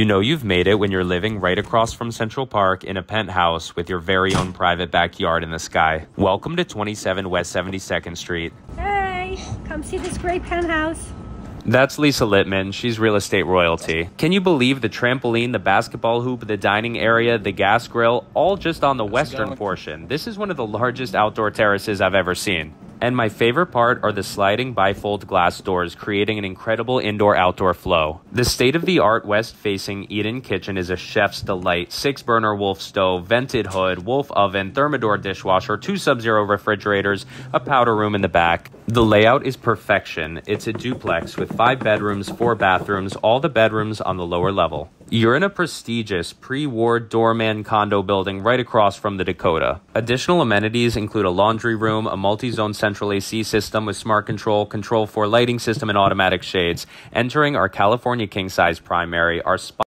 You know you've made it when you're living right across from Central Park in a penthouse with your very own private backyard in the sky. Welcome to 27 West 72nd Street. Hey, come see this great penthouse. That's Lisa Lippman. She's real estate royalty. Can you believe the trampoline, the basketball hoop, the dining area, the gas grill, all just on the western portion? This is one of the largest outdoor terraces I've ever seen. And my favorite part are the sliding bifold glass doors, creating an incredible indoor outdoor flow. The state of the art west facing Eden kitchen is a chef's delight. Six burner Wolf stove, vented hood, Wolf oven, Thermador dishwasher, two sub zero refrigerators, a powder room in the back. The layout is perfection. It's a duplex with five bedrooms, four bathrooms, all the bedrooms on the lower level. You're in a prestigious pre war doorman condo building right across from the Dakota. Additional amenities include a laundry room, a multi zone central AC system with smart control, control for lighting system, and automatic shades. Entering our California king size primary, our spot